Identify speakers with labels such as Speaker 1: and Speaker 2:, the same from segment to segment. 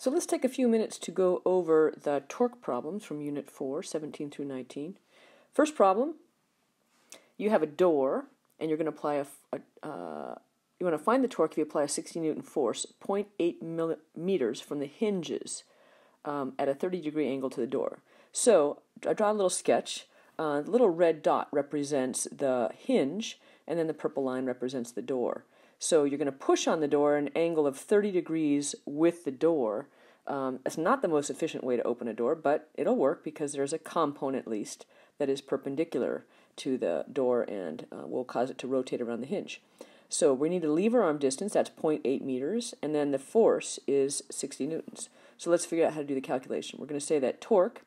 Speaker 1: So let's take a few minutes to go over the torque problems from Unit 4, 17 through 19. First problem, you have a door and you're going to apply a, a uh, you want to find the torque if you apply a 60 newton force 0.8 millimeters from the hinges um, at a 30 degree angle to the door. So I draw a little sketch. Uh, the little red dot represents the hinge and then the purple line represents the door. So you're going to push on the door an angle of 30 degrees with the door. Um, it's not the most efficient way to open a door, but it'll work because there's a component at least that is perpendicular to the door and uh, will cause it to rotate around the hinge. So we need a lever arm distance, that's 0.8 meters, and then the force is 60 newtons. So let's figure out how to do the calculation. We're going to say that torque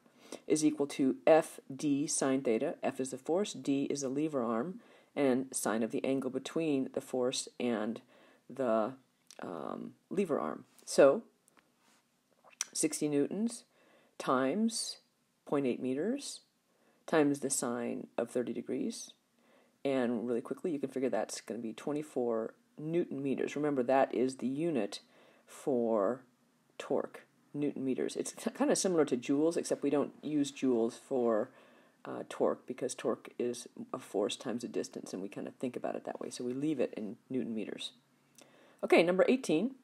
Speaker 1: is equal to Fd sine theta. F is the force, d is the lever arm, and sine of the angle between the force and the um, lever arm. So 60 newtons times 0.8 meters times the sine of 30 degrees. And really quickly, you can figure that's going to be 24 newton meters. Remember, that is the unit for torque, newton meters. It's kind of similar to joules, except we don't use joules for uh, torque because torque is a force times a distance, and we kind of think about it that way. So we leave it in newton meters. Okay, number 18.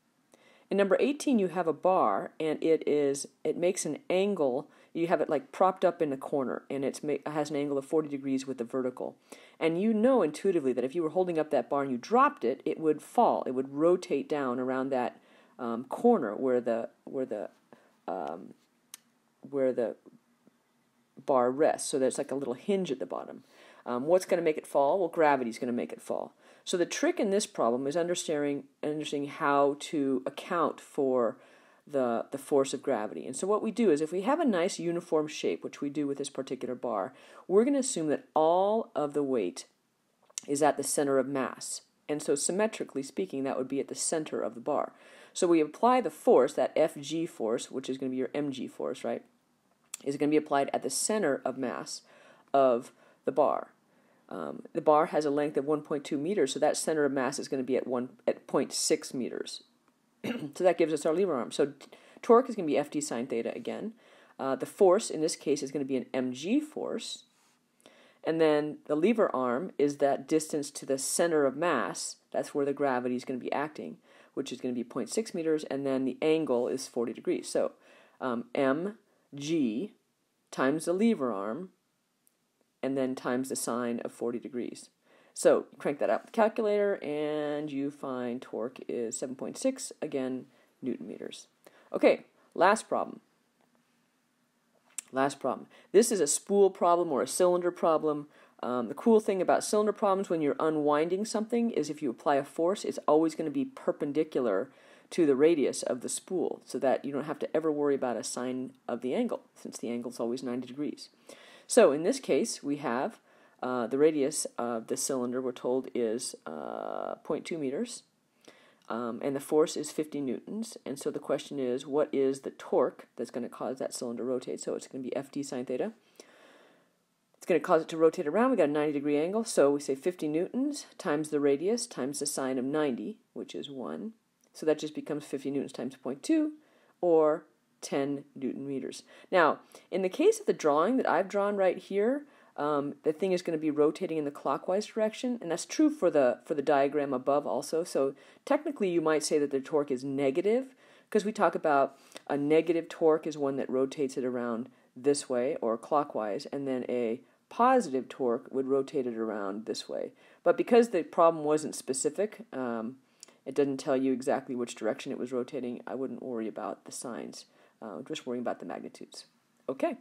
Speaker 1: In number 18, you have a bar, and it is it makes an angle. You have it like propped up in a corner, and it's it has an angle of 40 degrees with the vertical. And you know intuitively that if you were holding up that bar and you dropped it, it would fall. It would rotate down around that um, corner where the where the um, where the bar rests. So there's like a little hinge at the bottom. Um, what's going to make it fall? Well, gravity is going to make it fall. So the trick in this problem is understanding understanding how to account for the the force of gravity. And so what we do is if we have a nice uniform shape, which we do with this particular bar, we're going to assume that all of the weight is at the center of mass. And so symmetrically speaking, that would be at the center of the bar. So we apply the force, that Fg force, which is going to be your mg force, right? Is going to be applied at the center of mass of the bar. Um, the bar has a length of 1.2 meters, so that center of mass is going to be at one at 0.6 meters. so that gives us our lever arm. So torque is going to be Fd sine theta again. Uh, the force in this case is going to be an mg force. And then the lever arm is that distance to the center of mass. That's where the gravity is going to be acting, which is going to be 0.6 meters. And then the angle is 40 degrees. So um, m G times the lever arm and then times the sine of 40 degrees. So crank that out with the calculator and you find torque is 7.6, again, newton meters. Okay, last problem. Last problem. This is a spool problem or a cylinder problem. Um, the cool thing about cylinder problems when you're unwinding something is if you apply a force, it's always going to be perpendicular to the radius of the spool so that you don't have to ever worry about a sine of the angle since the angle is always 90 degrees. So in this case, we have uh, the radius of the cylinder, we're told, is uh, 0.2 meters, um, and the force is 50 newtons. And so the question is, what is the torque that's going to cause that cylinder to rotate? So it's going to be FD sine theta. It's going to cause it to rotate around. We got a 90 degree angle, so we say 50 newtons times the radius times the sine of 90, which is 1. So that just becomes 50 newtons times 0.2 or 10 newton meters. Now, in the case of the drawing that I've drawn right here, um, the thing is going to be rotating in the clockwise direction, and that's true for the for the diagram above also. So technically, you might say that the torque is negative because we talk about a negative torque is one that rotates it around this way or clockwise, and then a positive torque would rotate it around this way. But because the problem wasn't specific, um, it doesn't tell you exactly which direction it was rotating. I wouldn't worry about the signs, uh, just worrying about the magnitudes. Okay.